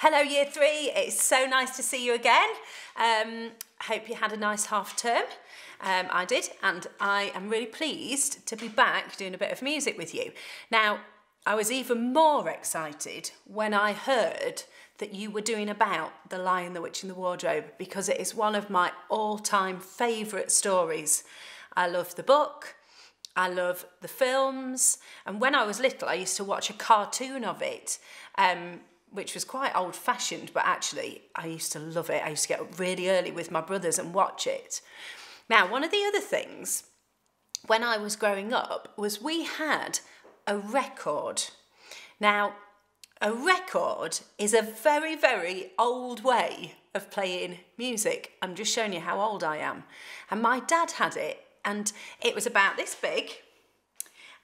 Hello, Year Three. It's so nice to see you again. Um, hope you had a nice half term. Um, I did, and I am really pleased to be back doing a bit of music with you. Now, I was even more excited when I heard that you were doing about The Lion, the Witch, and the Wardrobe because it is one of my all time favourite stories. I love the book, I love the films, and when I was little, I used to watch a cartoon of it. Um, which was quite old fashioned, but actually I used to love it. I used to get up really early with my brothers and watch it. Now, one of the other things when I was growing up was we had a record. Now, a record is a very, very old way of playing music. I'm just showing you how old I am. And my dad had it, and it was about this big.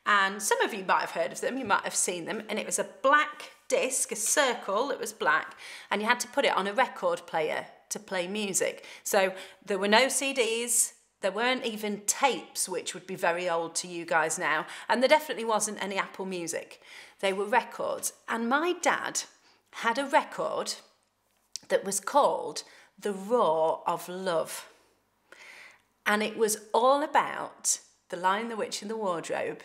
And some of you might have heard of them, you might have seen them, and it was a black disc, a circle that was black, and you had to put it on a record player to play music. So there were no CDs, there weren't even tapes, which would be very old to you guys now, and there definitely wasn't any Apple Music. They were records. And my dad had a record that was called The Roar of Love. And it was all about The Lion, the Witch, and the Wardrobe.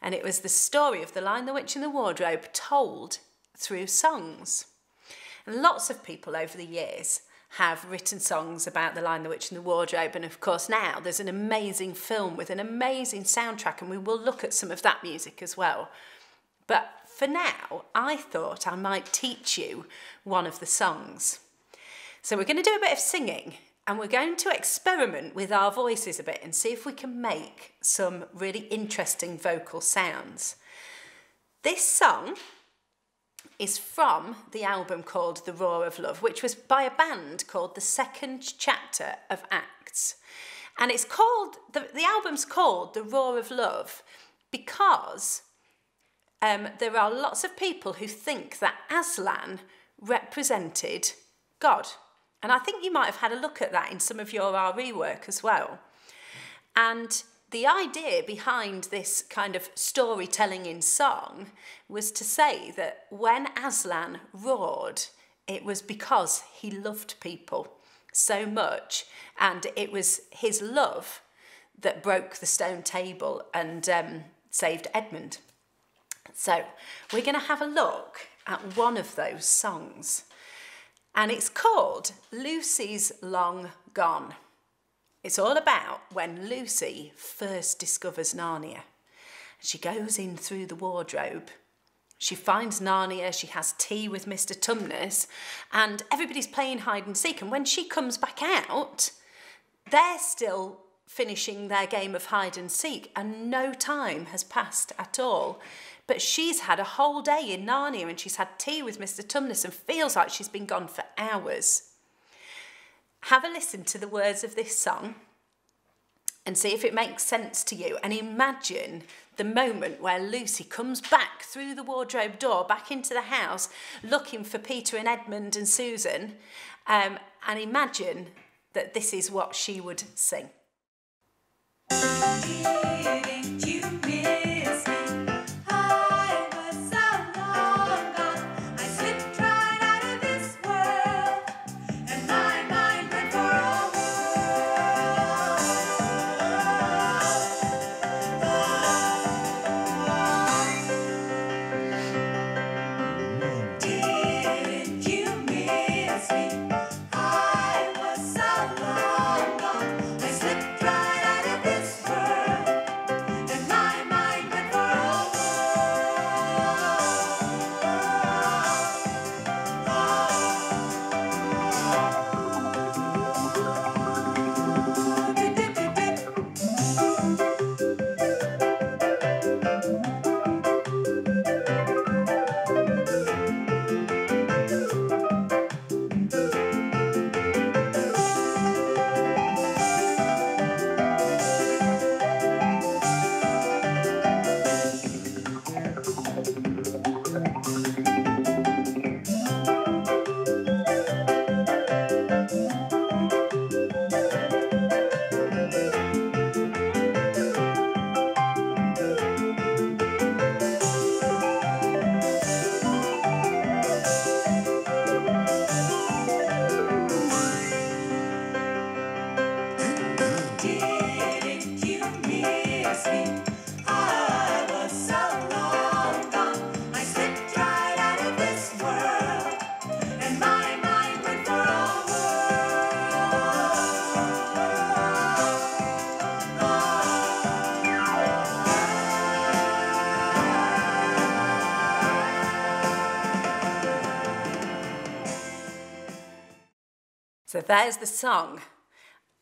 And it was the story of The Lion, the Witch, and the Wardrobe told through songs. And lots of people over the years have written songs about The Lion, the Witch and the Wardrobe. And of course, now there's an amazing film with an amazing soundtrack, and we will look at some of that music as well. But for now, I thought I might teach you one of the songs. So we're going to do a bit of singing and we're going to experiment with our voices a bit and see if we can make some really interesting vocal sounds. This song is from the album called The Roar of Love, which was by a band called The Second Chapter of Acts. And it's called, the, the album's called The Roar of Love because um, there are lots of people who think that Aslan represented God. And I think you might have had a look at that in some of your RE work as well. And the idea behind this kind of storytelling in song was to say that when Aslan roared, it was because he loved people so much, and it was his love that broke the stone table and um, saved Edmund. So we're going to have a look at one of those songs, and it's called Lucy's Long Gone. It's all about when Lucy first discovers Narnia. She goes in through the wardrobe. She finds Narnia, she has tea with Mr. Tumnus, and everybody's playing hide and seek. And when she comes back out, they're still finishing their game of hide and seek, and no time has passed at all. But she's had a whole day in Narnia and she's had tea with Mr. Tumnus and feels like she's been gone for hours have a listen to the words of this song and see if it makes sense to you and imagine the moment where Lucy comes back through the wardrobe door back into the house looking for Peter and Edmund and Susan um, and imagine that this is what she would sing. So there's the song.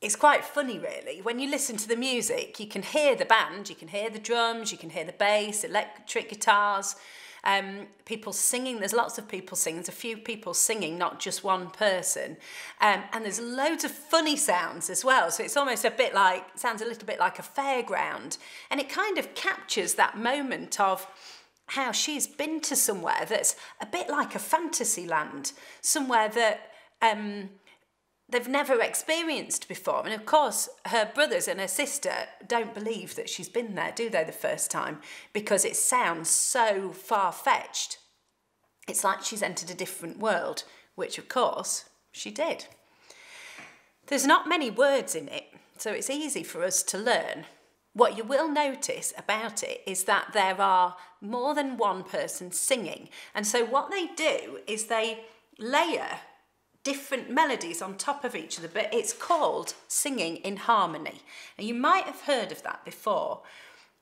It's quite funny, really. When you listen to the music, you can hear the band, you can hear the drums, you can hear the bass, electric guitars, um, people singing. There's lots of people singing. There's a few people singing, not just one person. Um, and there's loads of funny sounds as well. So it's almost a bit like, sounds a little bit like a fairground. And it kind of captures that moment of how she's been to somewhere that's a bit like a fantasy land, somewhere that um, they've never experienced before. And of course, her brothers and her sister don't believe that she's been there, do they, the first time? Because it sounds so far fetched. It's like she's entered a different world, which of course she did. There's not many words in it, so it's easy for us to learn. What you will notice about it is that there are more than one person singing. And so what they do is they layer different melodies on top of each other, but it's called singing in harmony. And you might have heard of that before.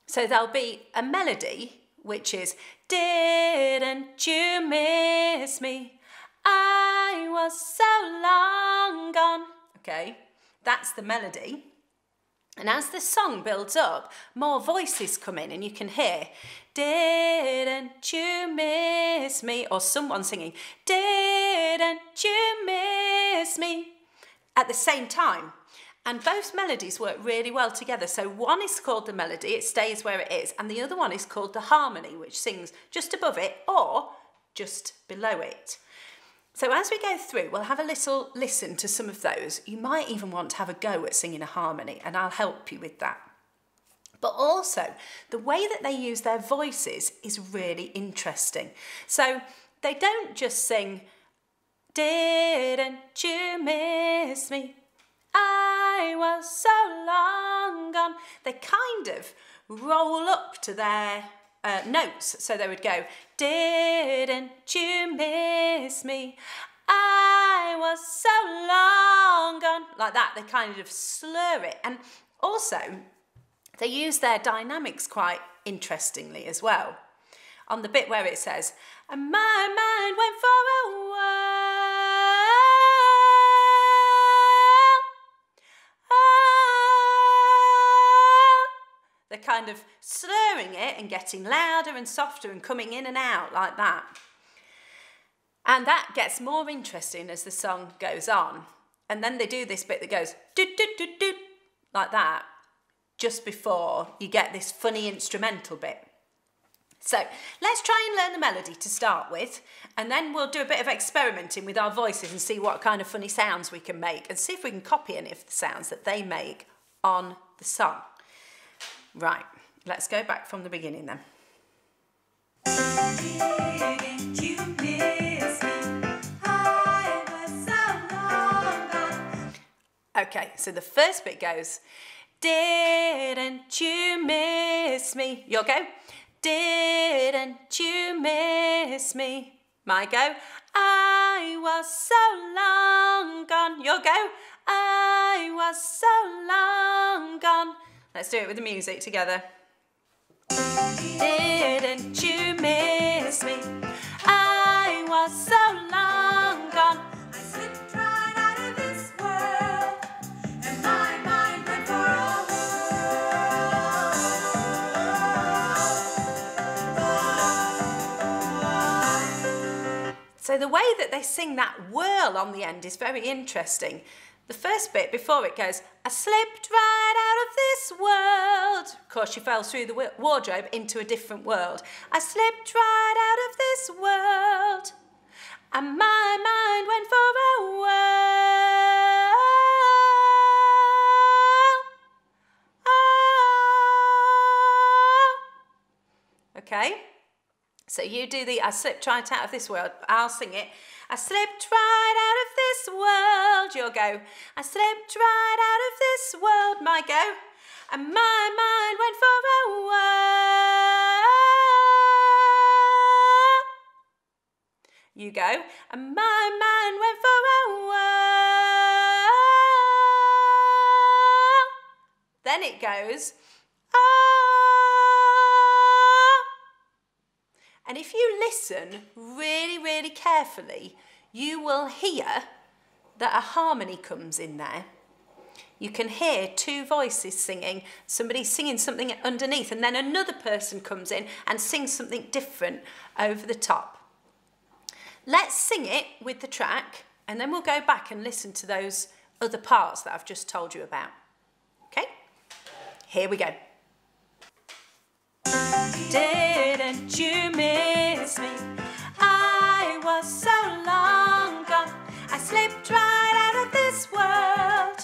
So there'll be a melody which is Didn't you miss me? I was so long gone. Okay, that's the melody. And as the song builds up, more voices come in and you can hear, Didn't you miss me? Or someone singing, Didn't you miss me? At the same time. And both melodies work really well together. So one is called the melody, it stays where it is, and the other one is called the harmony, which sings just above it or just below it. So as we go through, we'll have a little listen to some of those. You might even want to have a go at singing a harmony, and I'll help you with that. But also, the way that they use their voices is really interesting. So they don't just sing, Didn't you miss me? I was so long gone. They kind of roll up to their uh, notes. So they would go, Didn't you miss me? I was so long gone. Like that, they kind of slur it. And also, they use their dynamics quite interestingly as well. On the bit where it says, And my mind went for a while," They're kind of slurring it and getting louder and softer and coming in and out like that. And that gets more interesting as the song goes on. And then they do this bit that goes do do do do like that just before you get this funny instrumental bit. So let's try and learn the melody to start with, and then we'll do a bit of experimenting with our voices and see what kind of funny sounds we can make and see if we can copy any of the sounds that they make on the song. Right, let's go back from the beginning then. Okay, so the first bit goes, Didn't you miss me? You'll go, Didn't you miss me? My go, I was so long gone. You'll go, I was so long gone. Let's do it with the music together. Didn't you miss me? I was so long So the way that they sing that whirl on the end is very interesting. The first bit before it goes, I slipped right out of this world. Of course, she fell through the wardrobe into a different world. I slipped right out of this world. And my mind went for a whirl. Oh. Okay? So you do the I slipped right out of this world. I'll sing it. I slipped right out of this world. You'll go. I slipped right out of this world. My go. And my mind went for a whirl. You go. And my mind went for a whirl. Then it goes. And listen really, really carefully, you will hear that a harmony comes in there, you can hear two voices singing, somebody singing something underneath, and then another person comes in and sings something different over the top. Let's sing it with the track, and then we'll go back and listen to those other parts that I've just told you about. Okay? Here we go. Didn't you miss me? I was so long gone. I slipped right out of this world,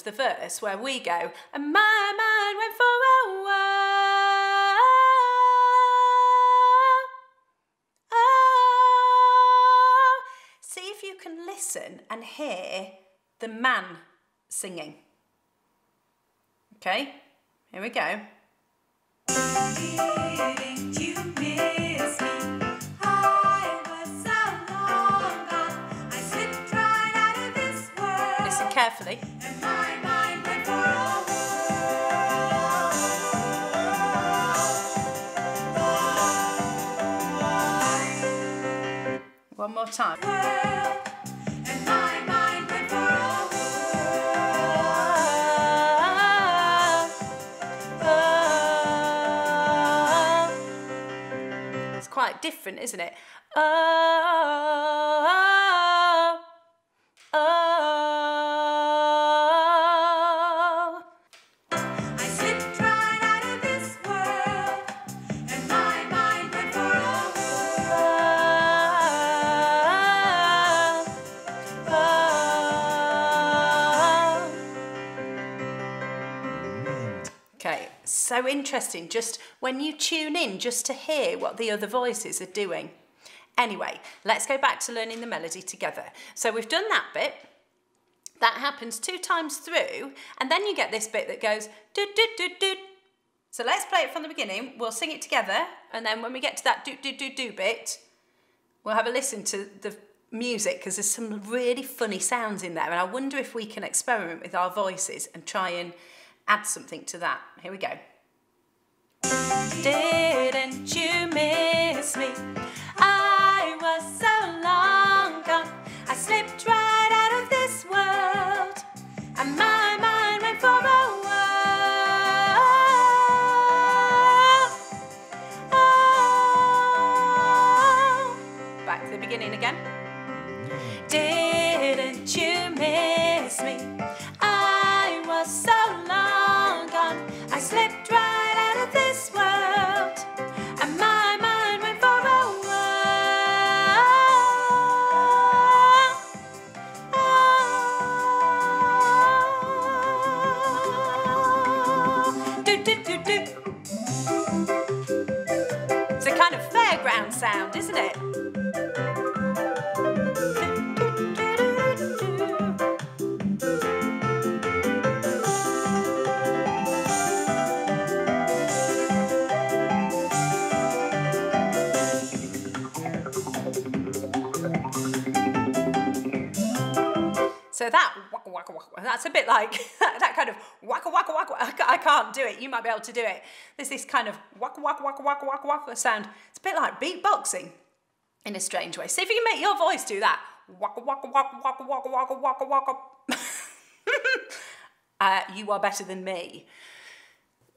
of the verse where we go, and my mind went for a whirl. Oh. See if you can listen and hear the man singing. Okay, here we go. Time. It's quite different, isn't it? Oh, interesting. Just when you tune in, just to hear what the other voices are doing. Anyway, let's go back to learning the melody together. So we've done that bit. That happens two times through, and then you get this bit that goes do do do do. So let's play it from the beginning. We'll sing it together, and then when we get to that do do do do bit, we'll have a listen to the music because there's some really funny sounds in there, and I wonder if we can experiment with our voices and try and add something to that. Here we go. Didn't you miss me? Sound, isn't it? So that waka waka waka, that's a bit like that kind of waka waka waka. I can't do it. You might be able to do it. There's this kind of waka waka waka waka waka sound. It's a bit like beatboxing in a strange way. See if you can make your voice do that. Waka waka waka waka waka waka waka waka. uh, you are better than me.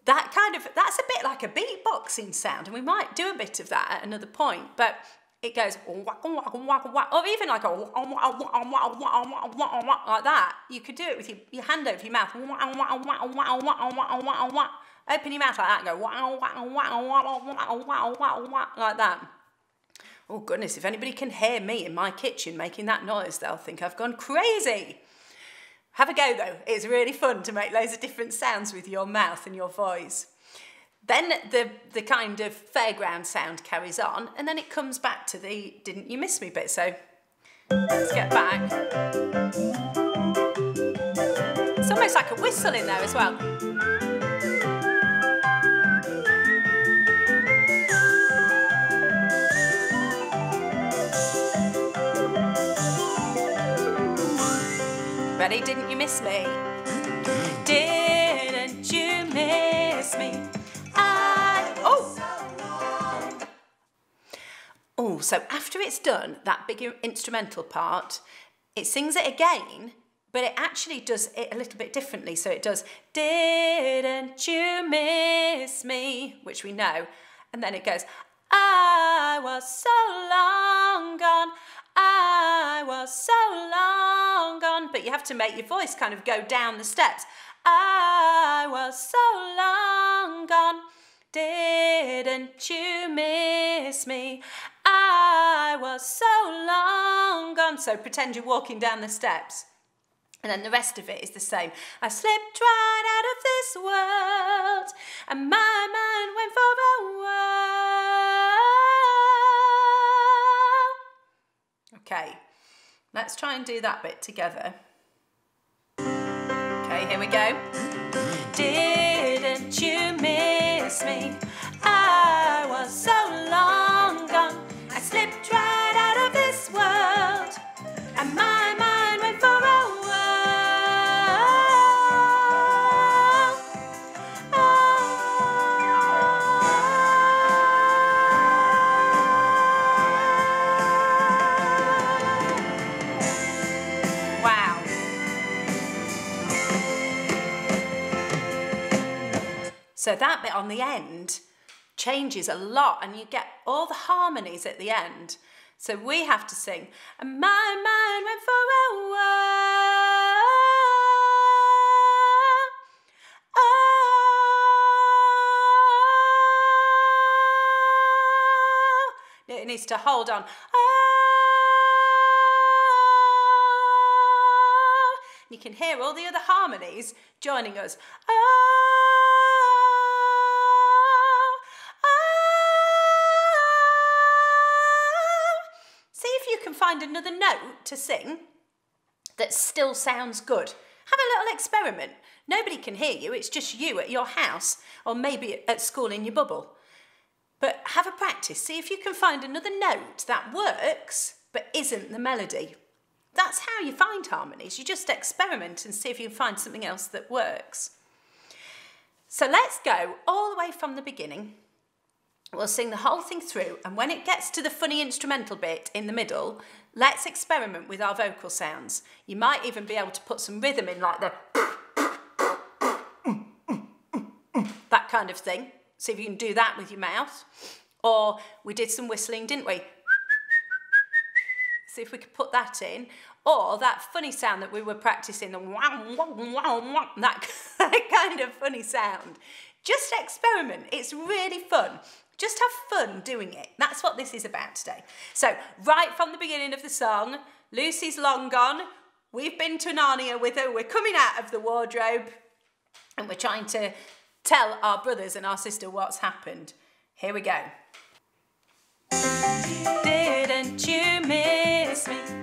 That kind of that's a bit like a beatboxing sound, and we might do a bit of that at another point. But it goes waka waka waka waka, or even like a like that. You could do it with your, your hand over your mouth. Open your mouth like that. And go like that. Oh goodness! If anybody can hear me in my kitchen making that noise, they'll think I've gone crazy. Have a go though. It's really fun to make loads of different sounds with your mouth and your voice. Then the, the kind of fairground sound carries on, and then it comes back to the didn't you miss me bit. So let's get back. It's almost like a whistle in there as well. Ready? Didn't you miss me? Didn't you miss me? I. Oh! Oh, so after it's done, that big instrumental part, it sings it again, but it actually does it a little bit differently. So it does, Didn't you miss me? Which we know. And then it goes, I was so long gone. I was so long gone. But you have to make your voice kind of go down the steps. I was so long gone. Didn't you miss me? I was so long gone. So pretend you're walking down the steps. And then the rest of it is the same. I slipped right out of this world, and my mind went for a Okay, let's try and do that bit together. Okay, here we go. Didn't you miss me? I was so long gone. I slipped right out of this world, So that bit on the end changes a lot and you get all the harmonies at the end. So we have to sing, and my mind went for a whirl. Oh. It needs to hold on. Oh. You can hear all the other harmonies joining us. Oh. Find another note to sing that still sounds good. Have a little experiment. Nobody can hear you, it's just you at your house or maybe at school in your bubble. But have a practice. See if you can find another note that works but isn't the melody. That's how you find harmonies. You just experiment and see if you can find something else that works. So let's go all the way from the beginning. We'll sing the whole thing through, and when it gets to the funny instrumental bit in the middle, let's experiment with our vocal sounds. You might even be able to put some rhythm in, like the that kind of thing. See if you can do that with your mouth. Or we did some whistling, didn't we? See if we could put that in. Or that funny sound that we were practicing, the wow, wow, wow, that kind of funny sound. Just experiment. It's really fun. Just have fun doing it. That's what this is about today. So, right from the beginning of the song, Lucy's long gone. We've been to Narnia with her. We're coming out of the wardrobe and we're trying to tell our brothers and our sister what's happened. Here we go. Didn't you miss me?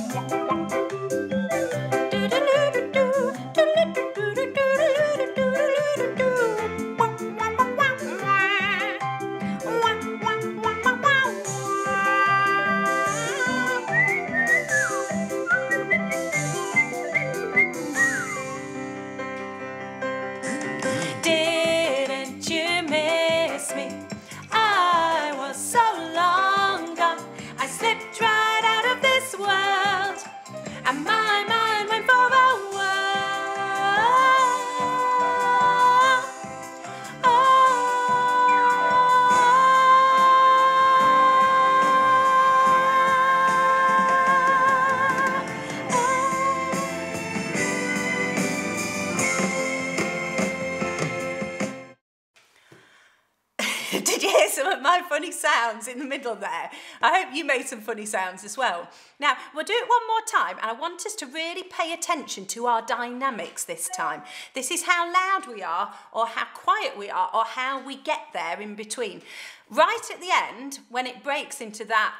you made some funny sounds as well. Now, we'll do it one more time, and I want us to really pay attention to our dynamics this time. This is how loud we are, or how quiet we are, or how we get there in between. Right at the end, when it breaks into that,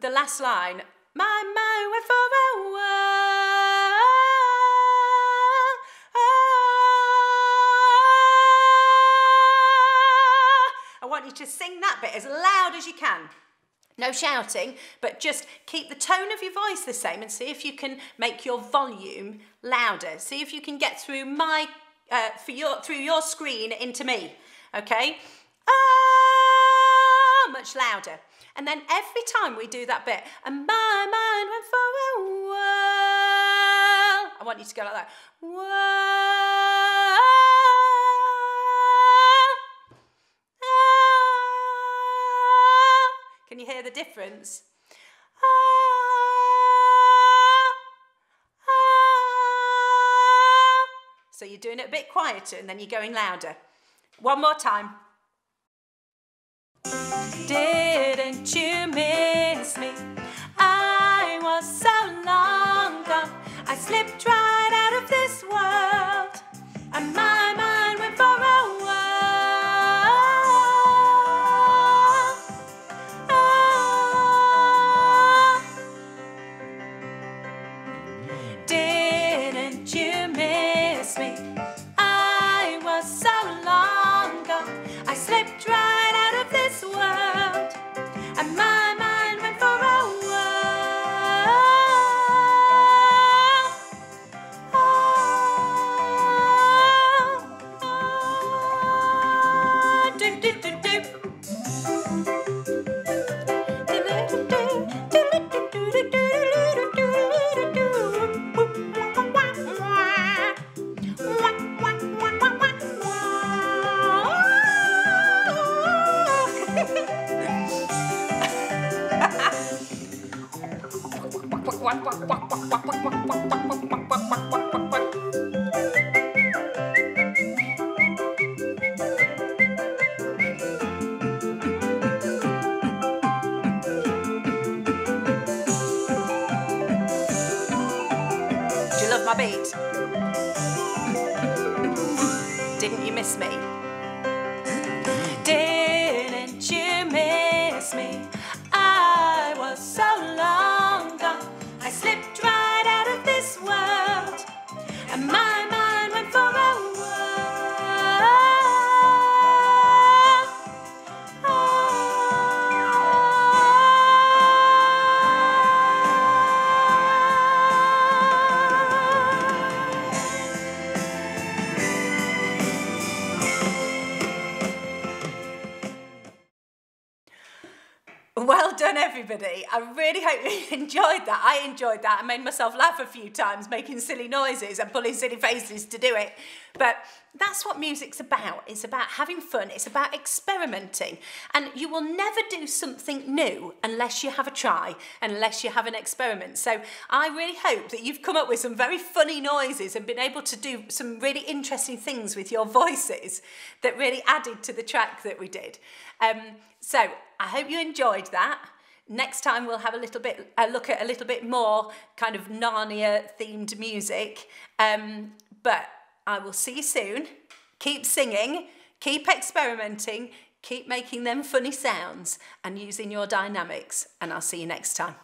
the last line, my mind went for a while. want you to sing that bit as loud as you can. No shouting, but just keep the tone of your voice the same and see if you can make your volume louder. See if you can get through my uh, for your through your screen into me. Okay? Ah, much louder. And then every time we do that bit, and my mind went for a while. I want you to go like that. While. Difference? Ah, ah. So you're doing it a bit quieter and then you're going louder. One more time. Didn't you really hope you enjoyed that. I enjoyed that. I made myself laugh a few times, making silly noises and pulling silly faces to do it. But that's what music's about. It's about having fun. It's about experimenting. And you will never do something new unless you have a try, unless you have an experiment. So I really hope that you've come up with some very funny noises and been able to do some really interesting things with your voices that really added to the track that we did. Um, so I hope you enjoyed that. Next time we'll have a little bit, a look at a little bit more kind of Narnia themed music. Um, but I will see you soon. Keep singing, keep experimenting, keep making them funny sounds and using your dynamics. And I'll see you next time.